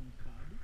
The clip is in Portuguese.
um cabo